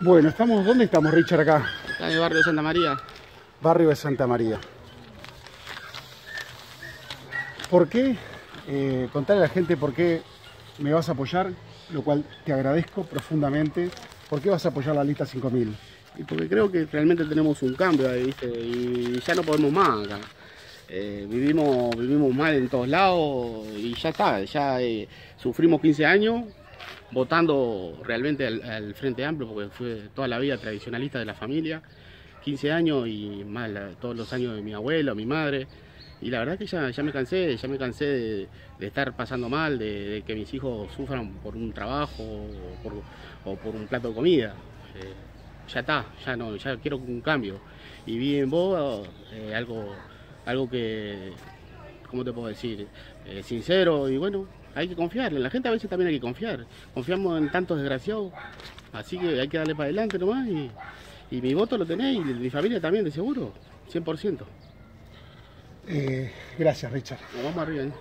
Bueno, estamos, ¿dónde estamos, Richard, acá? Acá en el barrio de Santa María. Barrio de Santa María. ¿Por qué? Eh, contarle a la gente por qué me vas a apoyar, lo cual te agradezco profundamente. ¿Por qué vas a apoyar la lista 5000? Y porque creo que realmente tenemos un cambio ahí, ¿viste? Y ya no podemos más acá. Eh, vivimos, vivimos mal en todos lados y ya está, ya eh, sufrimos 15 años votando realmente al, Frente Amplio, porque fue toda la vida tradicionalista de la familia, 15 años y más todos los años de mi abuelo, mi madre, y la verdad que ya, ya me cansé, ya me cansé de, de estar pasando mal, de, que mis hijos sufran por un trabajo o por, o por un plato de comida. Eh, ya está, ya no, ya quiero un cambio. Y vi en vos eh, algo, algo que, ¿cómo te puedo decir? Eh, sincero y bueno, hay que confiar. En la gente a veces también hay que confiar. Confiamos en tantos desgraciados, así que hay que darle para adelante nomás. Y, y mi voto lo tenéis, y mi familia también, de seguro, 100%. Eh, gracias, Richard. Nos vamos arriba, ¿eh?